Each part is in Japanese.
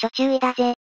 諸注意だぜ。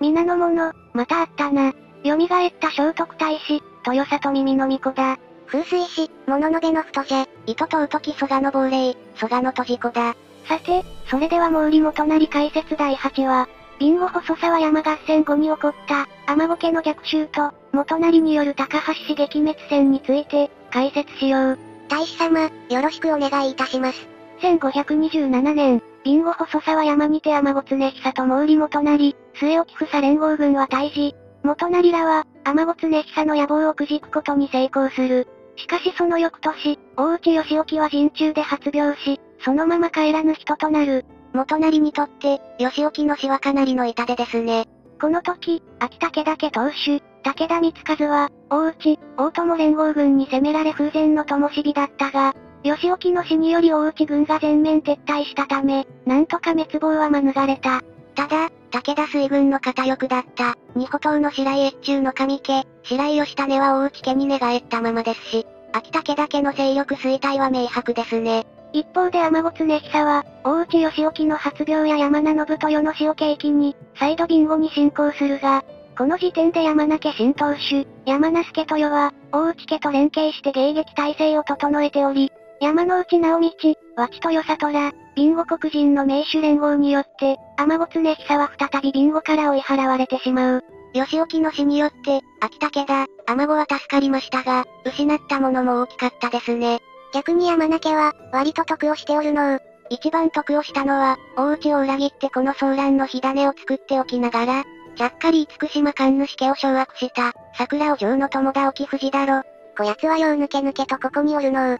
皆の者、またあったな。蘇った聖徳太子、豊里耳の巫女だ。風水師、物の部の太じゃ、糸とうとき蘇我の亡霊、蘇我の閉じ子だ。さて、それでは毛利元就解説第8話。ビンゴ細沢山合戦後に起こった、天子家の逆襲と、元就による高橋氏撃滅戦について、解説しよう。大使様、よろしくお願いいたします。1527年、ビンゴ細沢山にて天子常久と毛利元就、末置房連合軍は退治。元就らは、天子常久の野望をくじくことに成功する。しかしその翌年、大内義興は陣中で発病し、そのまま帰らぬ人となる。元成にとって、義興の死はかなりの痛手ですね。この時、秋武田家当主、武田光和は、大内、大友連合軍に攻められ風前の灯火だったが、義興の死により大内軍が全面撤退したため、なんとか滅亡は免れた。ただ、武田水軍の片翼だった、二歩島の白井越中の神家、白井義種は大内家に寝返ったままですし、秋武田家の勢力衰退は明白ですね。一方で天子常久は、大内義興の発病や山名信豊の死を契機に、再度ビンゴに進行するが、この時点で山名家新当主、山名助豊は、大内家と連携して迎撃体制を整えており、山之内直道、和知豊里ら、ビンゴ黒人の名手連合によって、天子常久は再びビンゴから追い払われてしまう。義興の死によって、秋武田、天子は助かりましたが、失ったものも大きかったですね。逆に山名家は、割と得をしておるのう一番得をしたのは、大内を裏切ってこの騒乱の火種を作っておきながら、ちゃっかり厳島神主家を掌握した、桜尾城の友田沖藤だろ。こやつはよう抜け抜けとここにおるの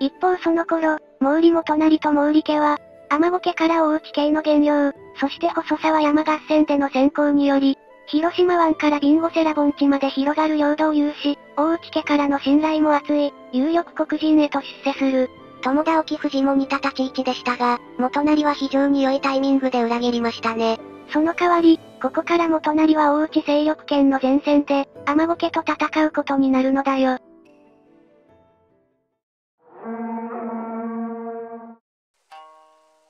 一方その頃、毛利元就と毛利家は、天子家から大内家の原料、そして細沢山合戦での先行により、広島湾からビンゴセラ盆地まで広がる領土を有し、大内家からの信頼も厚い、有力黒人へと出世する。友田沖藤も似た立ち位置でしたが、元成は非常に良いタイミングで裏切りましたね。その代わり、ここから元成は大内勢力圏の前線で、天子家と戦うことになるのだよ。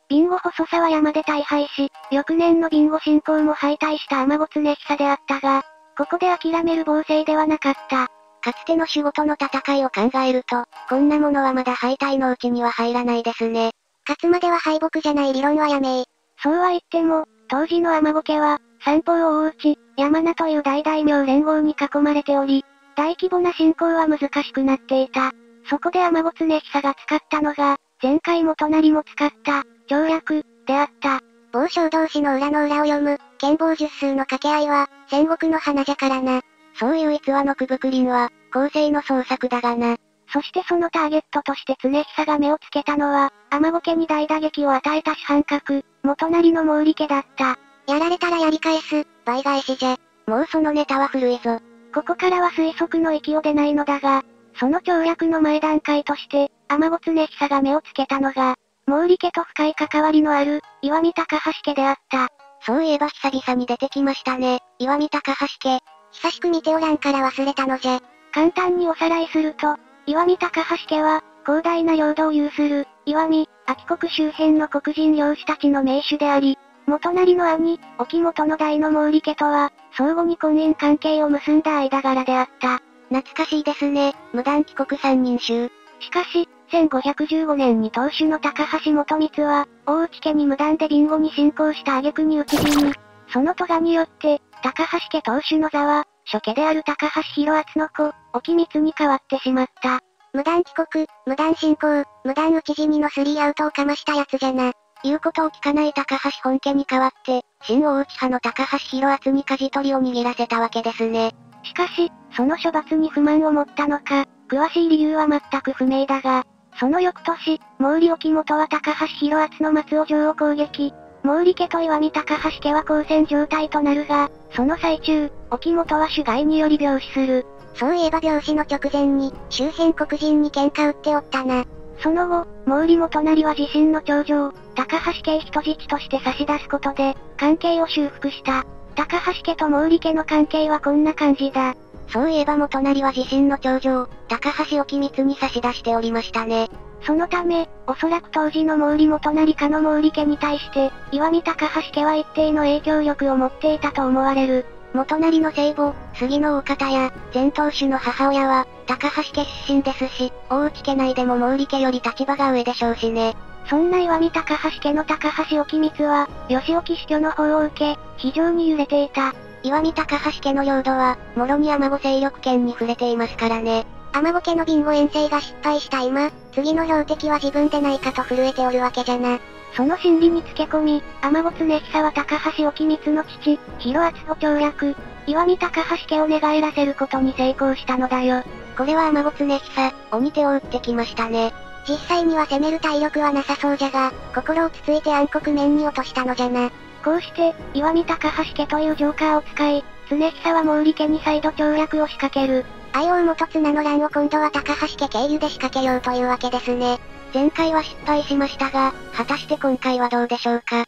ビンゴ細沢山で大敗し、翌年のビンゴ侵攻も敗退した天子常久であったが、ここで諦める暴政ではなかった。かつての仕事の戦いを考えると、こんなものはまだ敗退のうちには入らないですね。勝つまでは敗北じゃない理論はやめそうは言っても、当時の天子家は、三方大内、山名という大大名連合に囲まれており、大規模な侵攻は難しくなっていた。そこで天子常久が使ったのが、前回も隣も使った、条約、であった。某将同士の裏の裏を読む、剣謀術数の掛け合いは、戦国の花じゃからな。そういう逸話のくぶくりんは、後世の創作だがな。そしてそのターゲットとして常久が目をつけたのは、天子家に大打撃を与えた主犯格、元成の毛利家だった。やられたらやり返す、倍返しじゃ。もうそのネタは古いぞ。ここからは推測の域を出ないのだが、その跳躍の前段階として、天子常久が目をつけたのが、毛利家と深い関わりのある、岩見高橋家であった。そういえば久々に出てきましたね、岩見高橋家。久しく見ておらんから忘れたのじゃ。簡単におさらいすると、岩見高橋家は、広大な領土を有する、岩見、秋国周辺の黒人領主たちの名手であり、元成の兄、沖本の大の毛利家とは、相互に婚姻関係を結んだ間柄であった。懐かしいですね、無断帰国三人衆。しかし、1515年に当主の高橋元光は、大内家に無断でビンゴに進行した挙句に討ち死に、その咎によって、高橋家当主の座は、初家である高橋広厚の子、沖光に変わってしまった。無断帰国、無断進行、無断討ち死にのスリーアウトをかましたやつじゃな。言うことを聞かない高橋本家に代わって、新大内派の高橋広厚に舵取りを握らせたわけですね。しかし、その処罰に不満を持ったのか、詳しい理由は全く不明だが、その翌年、毛利沖本は高橋広厚の松尾城を攻撃。毛利家と岩見高橋家は交戦状態となるが、その最中、沖本は主害により病死する。そういえば病死の直前に、周辺黒人に喧嘩売っておったな。その後、毛利元就は自身の長女高橋家人質として差し出すことで、関係を修復した。高橋家と毛利家の関係はこんな感じだ。そういえば元成は自身の長女、高橋沖光に差し出しておりましたね。そのため、おそらく当時の毛利元成かの毛利家に対して、岩見高橋家は一定の影響力を持っていたと思われる。元成の聖母、杉の大方や、前頭主の母親は、高橋家出身ですし、大内家内でも毛利家より立場が上でしょうしね。そんな岩見高橋家の高橋沖光は、吉沖死去の方を受け、非常に揺れていた。岩見高橋家の領土は、もろに天子勢力圏に触れていますからね。天子家のビンゴ遠征が失敗した今、次の標的は自分でないかと震えておるわけじゃな。その心理につけ込み、天子常久は高橋沖光の父、広厚を調略、岩見高橋家を寝返らせることに成功したのだよ。これは天子常久、鬼手を打ってきましたね。実際には攻める体力はなさそうじゃが、心をつついて暗黒面に落としたのじゃな。こうして、岩見高橋家というジョーカーを使い、常久は毛利家に再度調略を仕掛ける。愛王元綱の乱を今度は高橋家経由で仕掛けようというわけですね。前回は失敗しましたが、果たして今回はどうでしょうか？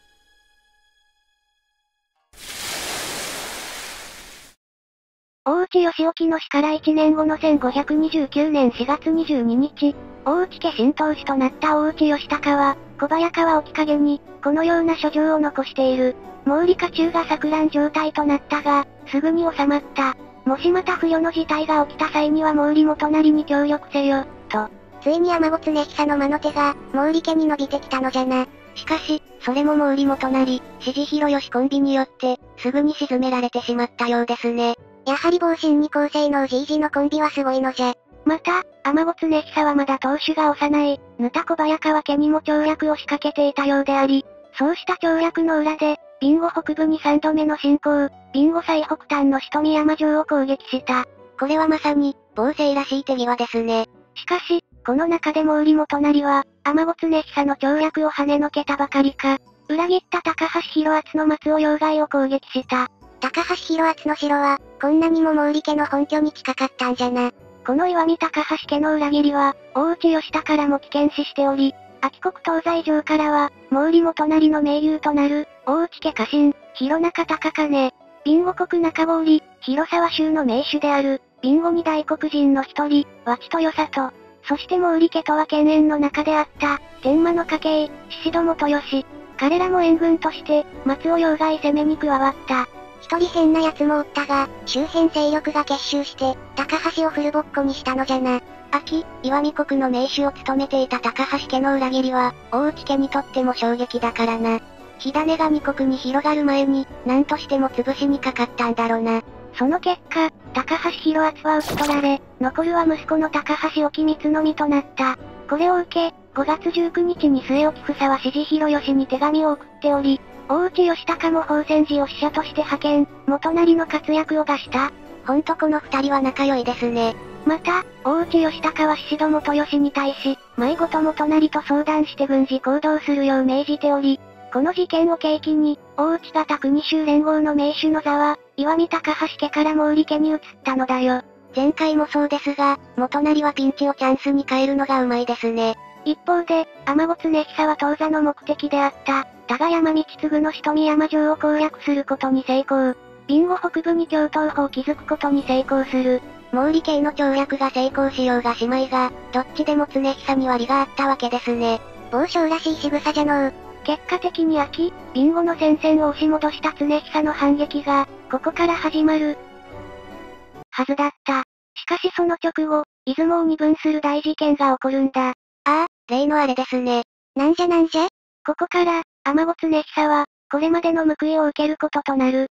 大内義興の死から1年後の1529年4月22日、大内家新当主となった大内義高は、小早川沖影に、このような書状を残している。毛利家中が錯乱状態となったが、すぐに収まった。もしまた不慮の事態が起きた際には毛利元就に協力せよ、と。ついに山子常久の魔の手が、毛利家に伸びてきたのじゃな。しかし、それも毛利元就、支持広吉コンビによって、すぐに沈められてしまったようですね。やはり防振に高性能 G 字のコンビはすごいのじゃ。また、天子常久はまだ当主が幼い、ぬた小早川家にも調略を仕掛けていたようであり、そうした調略の裏で、ビンゴ北部に3度目の進行、ビンゴ最北端の首都宮山城を攻撃した。これはまさに、防勢らしい手際ですね。しかし、この中でも売り元なりは、天子常久の調略を跳ねのけたばかりか、裏切った高橋広厚の松尾要害を攻撃した。高橋広厚の城は、こんなにも毛利家の本拠に近かったんじゃな。この岩見高橋家の裏切りは、大内義田からも危険視しており、秋国東西城からは、毛利元成の盟友となる、大内家家臣、広中高金、ビンゴ国中郡、広沢州の名手である、ビンゴ二大黒人の一人、和知豊里、そして毛利家とは犬猿の中であった、天満の家系、宍戸元義。彼らも援軍として、松尾要害攻めに加わった。一人変な奴もおったが、周辺勢力が結集して、高橋をフルボッコにしたのじゃな。秋、岩見国の名手を務めていた高橋家の裏切りは、大内家にとっても衝撃だからな。火種が二国に広がる前に、何としても潰しにかかったんだろうな。その結果、高橋広厚は討ち取られ、残るは息子の高橋沖光のみとなった。これを受け、5月19日に末置房は支持広吉に手紙を送っており、大内義高も宝泉寺を使者として派遣、元成の活躍を出した。ほんとこの二人は仲良いですね。また、大内義高は宍戸元義に対し、迷子と元成と相談して軍事行動するよう命じており、この事件を契機に、大内型国衆連合の名手の座は、岩見高橋家から毛利家に移ったのだよ。前回もそうですが、元成はピンチをチャンスに変えるのがうまいですね。一方で、天子常久は当座の目的であった、多賀山道継の瞳山城を攻略することに成功。ビンゴ北部に京都府を築くことに成功する。毛利家の跳躍が成功しようがしまいが、どっちでも常久には利があったわけですね。暴将らしい仕草じゃのう。結果的に秋、ビンゴの戦線を押し戻した常久の反撃が、ここから始まる。はずだった。しかしその直後、出雲を二分する大事件が起こるんだ。ああ、例のあれですね。なんじゃなんじゃ？ここから、天子常久は、これまでの報いを受けることとなる。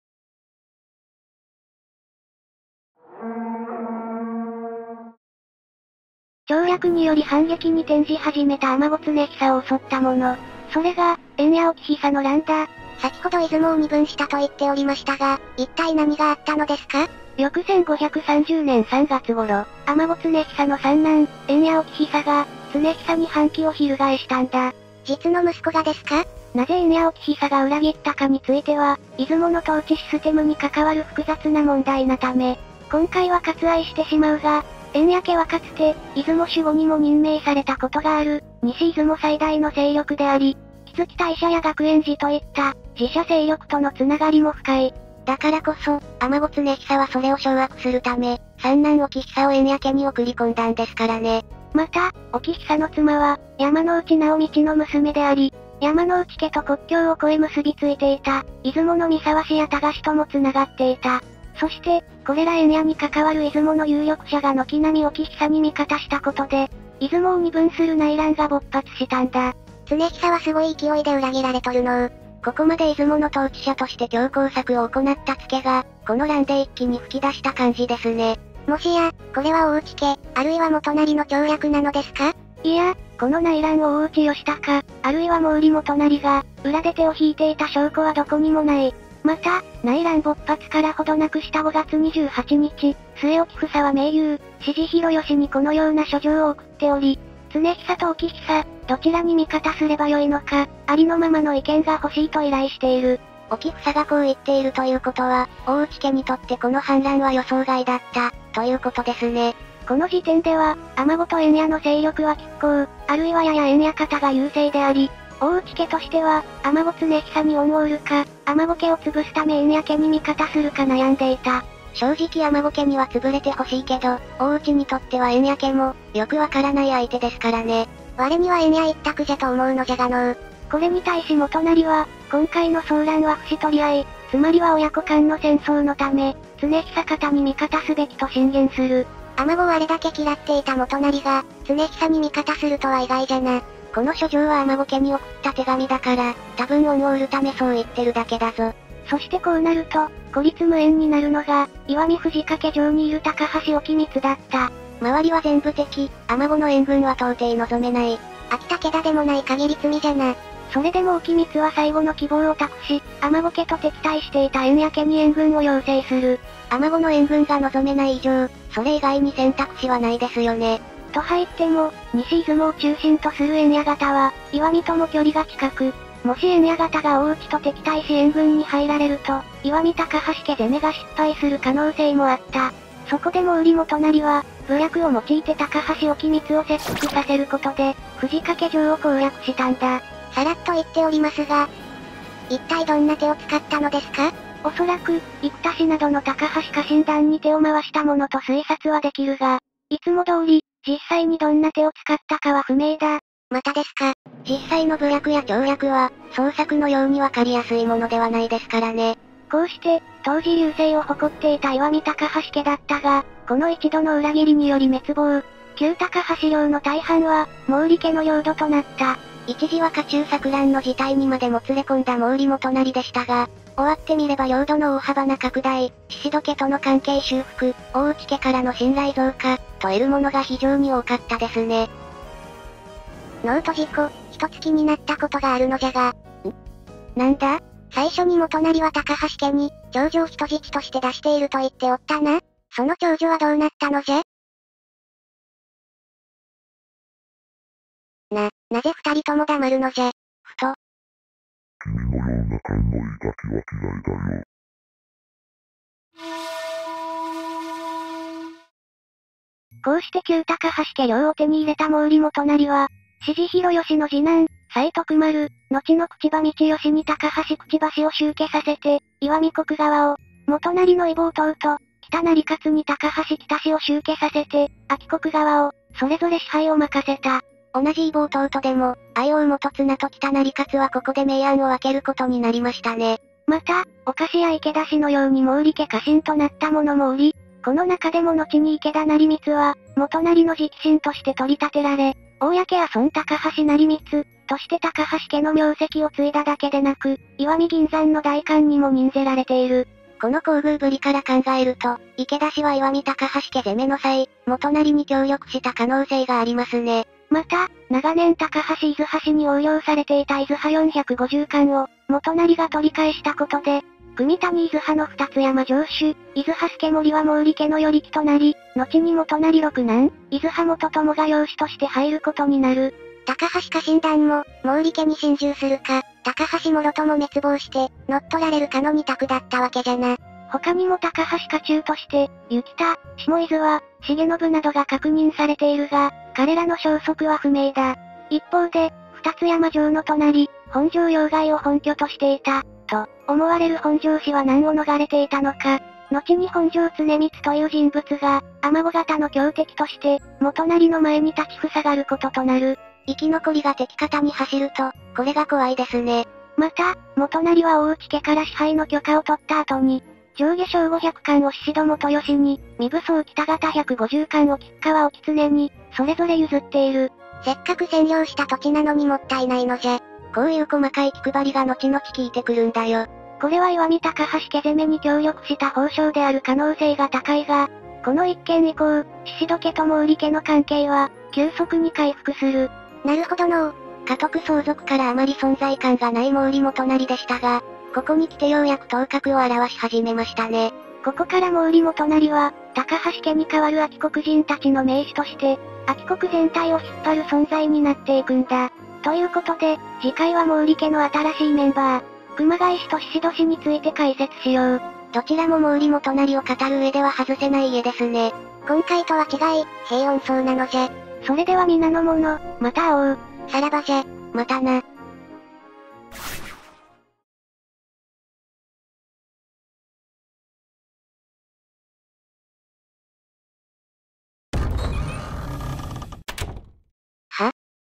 跳躍により反撃に転じ始めた天子常久を襲ったもの。それが、円谷沖久の乱だ。先ほど出雲を二分したと言っておりましたが、一体何があったのですか？翌1530年3月頃、天子常久の三男、円谷沖久が、常久に反旗を翻したんだ。実の息子がですか？なぜ稲沖久が裏切ったかについては、出雲の統治システムに関わる複雑な問題なため、今回は割愛してしまうが、円谷家はかつて、出雲守護にも任命されたことがある、西出雲最大の勢力であり、木月大社や学園寺といった、自社勢力とのつながりも深い。だからこそ、天子常久はそれを掌握するため、三男沖久を縁家家に送り込んだんですからね。また、沖久の妻は、山之内直道の娘であり、山之内家と国境を越え結びついていた、出雲の三沢氏や多賀氏とも繋がっていた。そして、これら縁屋に関わる出雲の有力者が軒並み沖久に味方したことで、出雲を二分する内乱が勃発したんだ。常久はすごい勢いで裏切られとるのここまで出雲の統治者として強硬策を行ったツケが、この乱で一気に吹き出した感じですね。もしや、これは大内家、あるいは元成の協略なのですか？いや、この内乱を大内義高、あるいは毛利元成が、裏で手を引いていた証拠はどこにもない。また、内乱勃発からほどなくした5月28日、末置房は名優、支持広義にこのような書状を送っており、常久と沖久、どちらに味方すればよいのか、ありのままの意見が欲しいと依頼している。沖房がこう言っているということは、大内家にとってこの反乱は予想外だった、ということですね。この時点では、天子と縁屋の勢力は拮抗、あるいはやや縁屋方が優勢であり、大内家としては、天子常久に恩を売るか、天子家を潰すため縁屋家に味方するか悩んでいた。正直天子家には潰れてほしいけど、大内にとっては縁屋家も、よくわからない相手ですからね。我には縁屋一択じゃと思うのじゃがのこれに対し元成は、今回の騒乱は不死取り合い、つまりは親子間の戦争のため、常久方に味方すべきと進言する。天子をあれだけ嫌っていた元成が、常久に味方するとは意外じゃな。この書状は天子家に送った手紙だから、多分恩を売るためそう言ってるだけだぞ。そしてこうなると、孤立無縁になるのが、岩見藤掛城にいる高橋沖光だった。周りは全部敵、天子の援軍は到底望めない。秋田家だでもない限り罪じゃな。それでも沖光は最後の希望を託し、天子家と敵対していた縁家家に援軍を要請する。天子の援軍が望めない以上、それ以外に選択肢はないですよね。と入っても、西出雲を中心とする縁家方は、岩見とも距離が近く、もし縁家方が大内と敵対し援軍に入られると、岩見高橋家攻めが失敗する可能性もあった。そこでも売り元なりは、武略を用いて高橋沖光を切腹させることで、藤掛城を攻略したんだ。さらっと言っておりますが、一体どんな手を使ったのですか？おそらく、生田氏などの高橋家診断に手を回したものと推察はできるが、いつも通り、実際にどんな手を使ったかは不明だ。またですか。実際の部落や調略は、創作のようにわかりやすいものではないですからね。こうして、当時優勢を誇っていた岩見高橋家だったが、この一度の裏切りにより滅亡。旧高橋領の大半は、毛利家の領土となった。一時は家中錯乱の事態にまでも連れ込んだ毛利元成でしたが、終わってみれば領土の大幅な拡大、宍戸家との関係修復、大内家からの信頼増加、と得るものが非常に多かったですね。ノート事故、一つ気になったことがあるのじゃが。ん？なんだ？最初に元成は高橋家に、長女を人質として出していると言っておったな。その長女はどうなったのじゃ？な、なぜ二人とも黙るのじゃ？ふと。君のような勘のいいガキは嫌いだよ。こうして旧高橋家領を手に入れた毛利元成は、支持広義の次男、斎徳丸、後の口場道義に高橋口橋を集家させて、岩見国側を、元成の異母弟と、北成勝に高橋北氏を集家させて、秋国側を、それぞれ支配を任せた。同じ異母弟でも、愛王元綱と北成勝はここで明暗を分けることになりましたね。また、お菓子や池田氏のように毛利家家臣となった者もおり、この中でも後に池田成光は、元成の直臣として取り立てられ、公や孫高橋成光、として高橋家の名跡を継いだだけでなく、岩見銀山の大官にも任ぜられている。この厚遇ぶりから考えると、池田氏は岩見高橋家攻めの際、元成に協力した可能性がありますね。また、長年高橋伊豆橋に横領されていた伊豆派450巻を、元成が取り返したことで、組谷伊豆派の二つ山城主、伊豆派助森は毛利家の与力となり、後に元成六男、伊豆派元友が養子として入ることになる。高橋家臣団も、毛利家に侵入するか、高橋諸とも滅亡して、乗っ取られるかの二択だったわけじゃな。他にも高橋家中として、雪田、下伊豆は、重信などが確認されているが、彼らの消息は不明だ。一方で、二つ山城の隣、本城要害を本拠としていた、と、思われる本城市は難を逃れていたのか、後に本庄常光という人物が、天子型の強敵として、元成の前に立ち塞がることとなる。生き残りが敵方に走ると、これが怖いですね。また、元成は大内家から支配の許可を取った後に、上下小500巻を獅子戸元吉に、身武装北方150巻を吉川沖常に、それぞれ譲っている。せっかく占領した土地なのにもったいないのじゃ。こういう細かい気配りが後々効いてくるんだよ。これは岩見高橋家攻めに協力した報奨である可能性が高いが、この一件以降、獅子戸家と毛利家の関係は、急速に回復する。なるほどの家督相続からあまり存在感がない毛利元成でしたが、ここに来てようやく頭角を現し始めましたね。ここから毛利元成は、高橋家に代わる秋国人たちの名手として、秋国全体を引っ張る存在になっていくんだ。ということで、次回は毛利家の新しいメンバー、熊谷氏と宍戸氏について解説しよう。どちらも毛利元成を語る上では外せない家ですね。今回とは違い、平穏そうなのじゃ。それでは皆の者、また会おう。さらばじゃ、またな。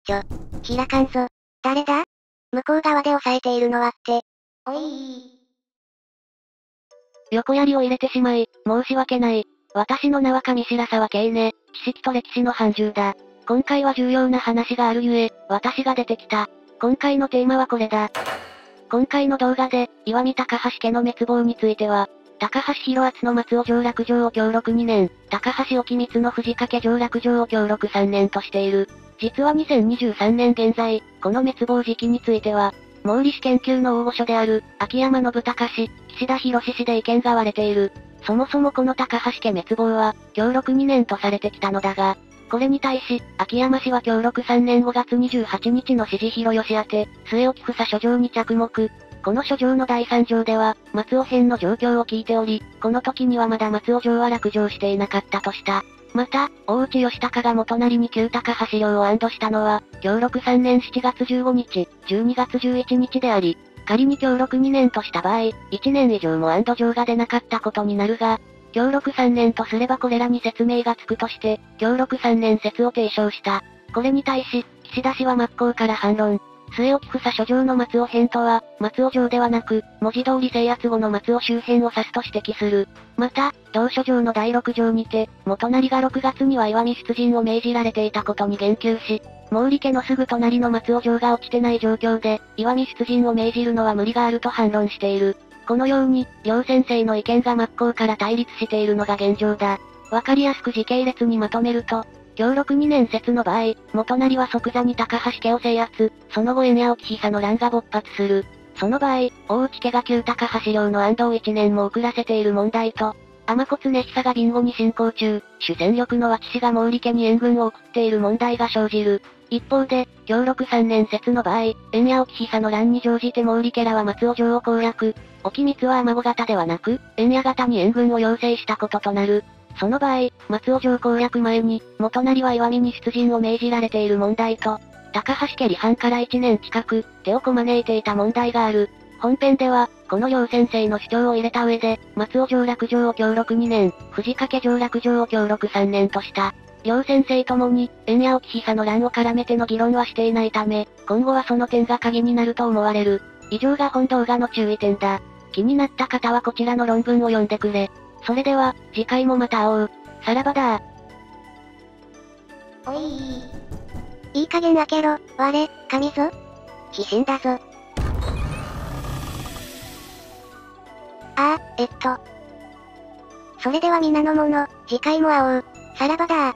ちょ、開かんぞ。誰だ？向こう側で押さえているのはって。おいー横槍を入れてしまい、申し訳ない。私の名は上白沢慶ね、知識と歴史の繁重だ。今回は重要な話があるゆえ、私が出てきた。今回のテーマはこれだ。今回の動画で、岩見高橋家の滅亡については、高橋広厚の松尾上洛城を協力2年、高橋沖光の藤掛上洛城を協力3年としている。実は2023年現在、この滅亡時期については、毛利氏研究の大御所である、秋山信孝氏、岸田博氏で意見が割れている。そもそもこの高橋家滅亡は、協力2年とされてきたのだが、これに対し、秋山氏は協力3年5月28日の指示広吉宛て、末置房書状に着目。この書状の第3条では、松尾編の状況を聞いており、この時にはまだ松尾城は落城していなかったとした。また、大内義隆が元成に旧高橋領を安堵したのは、協力3年7月15日、12月11日であり、仮に協力2年とした場合、1年以上も安堵状が出なかったことになるが、協力3年とすればこれらに説明がつくとして、協力3年説を提唱した。これに対し、岸田氏は真っ向から反論。末置房書状の松尾編とは、松尾城ではなく、文字通り制圧後の松尾周辺を指すと指摘する。また、同書状の第6条にて、元成が6月には岩見出陣を命じられていたことに言及し、毛利家のすぐ隣の松尾城が落ちてない状況で、岩見出陣を命じるのは無理があると反論している。このように、両先生の意見が真っ向から対立しているのが現状だ。わかりやすく時系列にまとめると、協力2年説の場合、元成は即座に高橋家を制圧、その後円谷沖久の乱が勃発する。その場合、大内家が旧高橋領の安藤1年も遅らせている問題と、天骨根久がビンゴに進行中、主戦力の和知氏が毛利家に援軍を送っている問題が生じる。一方で、協力3年説の場合、円谷沖久の乱に乗じて毛利家らは松尾城を攻略。沖光は天子型ではなく、円谷型に援軍を要請したこととなる。その場合、松尾城攻略前に、元成は岩見に出陣を命じられている問題と、高橋家離反から1年近く、手をこまねいていた問題がある。本編では、この両先生の主張を入れた上で、松尾城落城を協力2年、藤掛城落城を協力3年とした。両先生ともに、円谷沖久の乱を絡めての議論はしていないため、今後はその点が鍵になると思われる。以上が本動画の注意点だ。気になった方はこちらの論文を読んでくれ。それでは、次回もまた会おう。さらばだおいいい加減開けろ、我、神ぞ。必死だぞ。ああ、えっと。それでは皆の者、次回も会おう。さらばだ